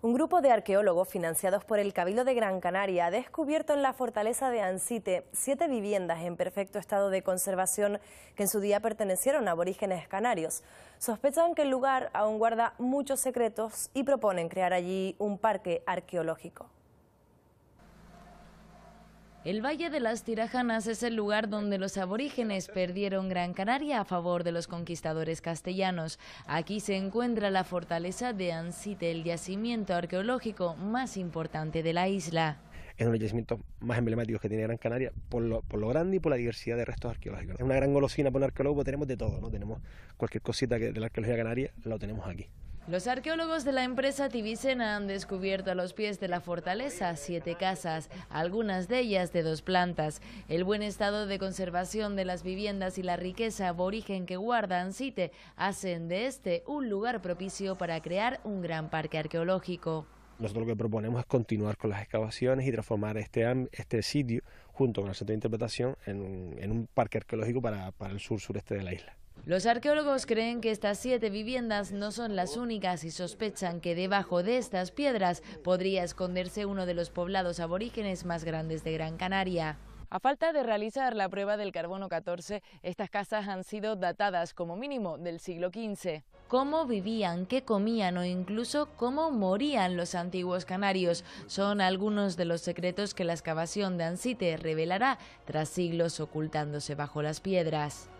Un grupo de arqueólogos financiados por el Cabildo de Gran Canaria ha descubierto en la fortaleza de Ansite siete viviendas en perfecto estado de conservación que en su día pertenecieron a aborígenes canarios. Sospechan que el lugar aún guarda muchos secretos y proponen crear allí un parque arqueológico. El Valle de las Tirajanas es el lugar donde los aborígenes perdieron Gran Canaria a favor de los conquistadores castellanos. Aquí se encuentra la fortaleza de Ansite, el yacimiento arqueológico más importante de la isla. Es uno de los yacimientos más emblemáticos que tiene Gran Canaria por lo, por lo grande y por la diversidad de restos arqueológicos. Es una gran golosina para un arqueólogo, tenemos de todo, ¿no? Tenemos cualquier cosita de la arqueología canaria, lo tenemos aquí. Los arqueólogos de la empresa Tibicena han descubierto a los pies de la fortaleza siete casas, algunas de ellas de dos plantas. El buen estado de conservación de las viviendas y la riqueza aborigen que guarda Ansite hacen de este un lugar propicio para crear un gran parque arqueológico. Nosotros lo que proponemos es continuar con las excavaciones y transformar este, este sitio, junto con el centro de interpretación, en un, parque arqueológico para el sur-sureste de la isla. Los arqueólogos creen que estas siete viviendas no son las únicas y sospechan que debajo de estas piedras podría esconderse uno de los poblados aborígenes más grandes de Gran Canaria. A falta de realizar la prueba del carbono 14, estas casas han sido datadas como mínimo del siglo XV. Cómo vivían, qué comían o incluso cómo morían los antiguos canarios son algunos de los secretos que la excavación de Ansite revelará tras siglos ocultándose bajo las piedras.